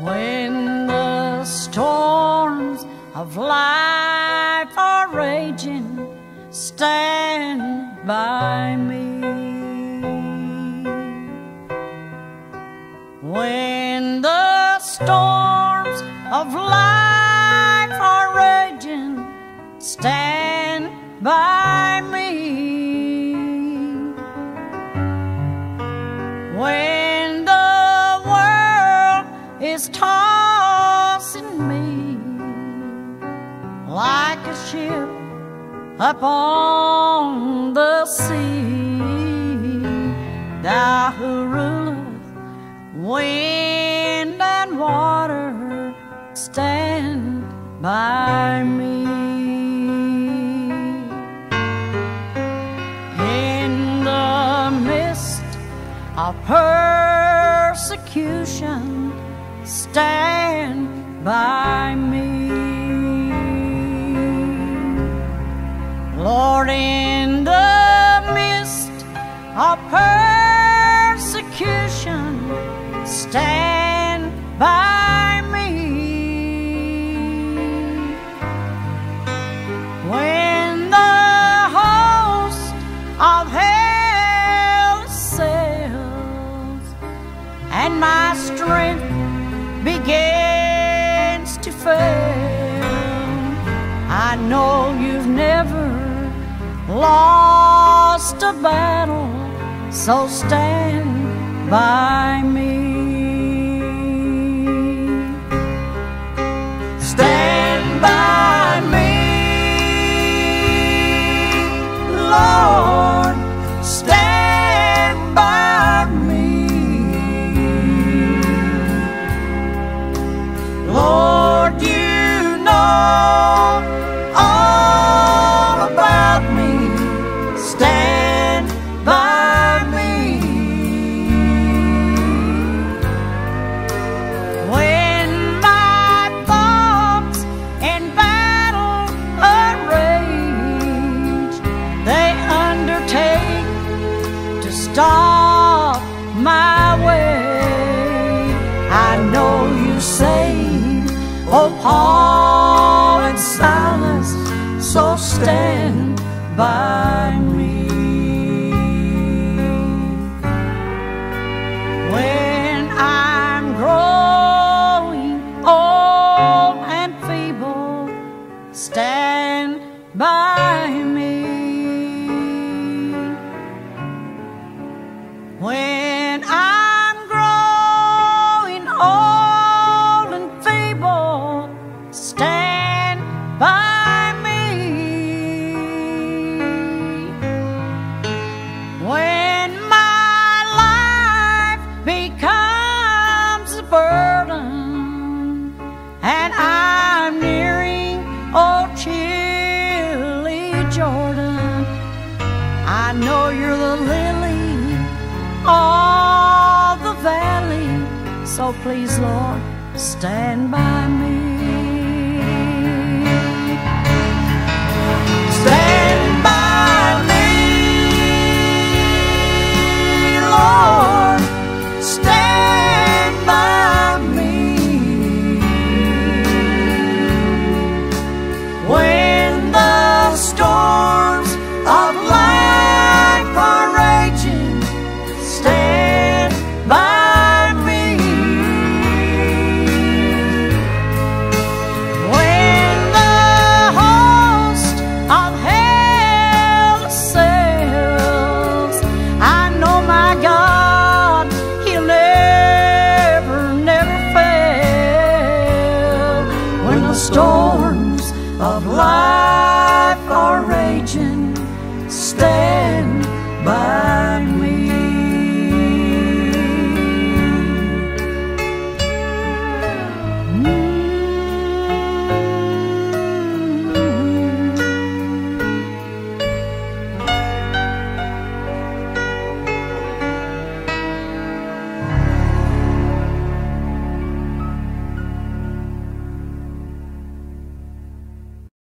When the storms of life are raging, stand by me. When the storms of life are raging, stand by me. When is tossing me like a ship upon the sea, thou who ruleth wind and water, stand by me. In the midst of persecution, stand by me. Lord, in the midst of persecution, stand lost a battle, so stand by me. Paul and Silas, so stand by me. When I'm growing old and feeble, stand by me. When I'm so please, Lord, stand by me. Life